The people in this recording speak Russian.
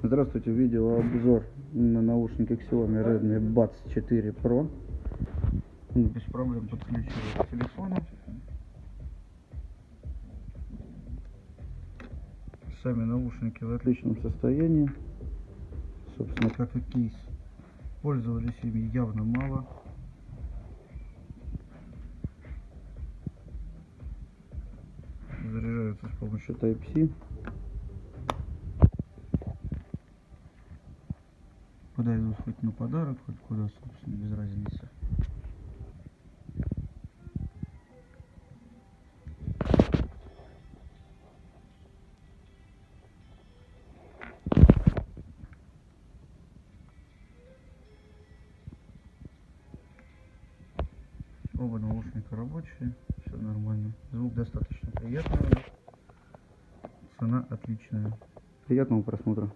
Здравствуйте, видеообзор на наушники Xiaomi Redmi Buds 4 Pro. Без проблем подключил к телефону. Сами наушники в отличном состоянии. Собственно, как и кейс. Пользовались ими явно мало. Заряжаются с помощью Type-C. Подойдут хоть на подарок, хоть куда, собственно, без разницы. Оба наушника рабочие, все нормально. Звук достаточно приятный. Цена отличная. Приятного просмотра.